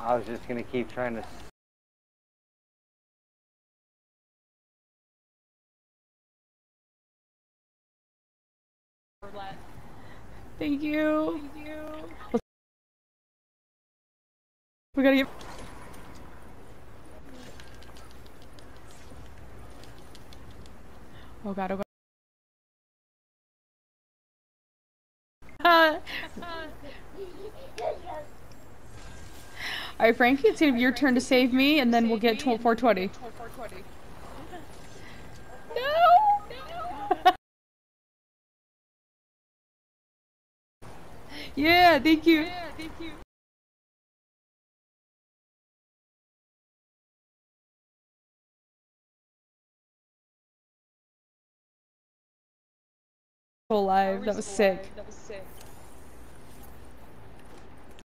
I was just gonna keep trying to. Thank you. Thank you. We gotta get. Oh god, oh god. Uh, Alright, Frankie, it's gonna be your turn to save me, and then we'll get 420. No! yeah, thank you. Yeah, thank you. Alive, that was sick. That was sick.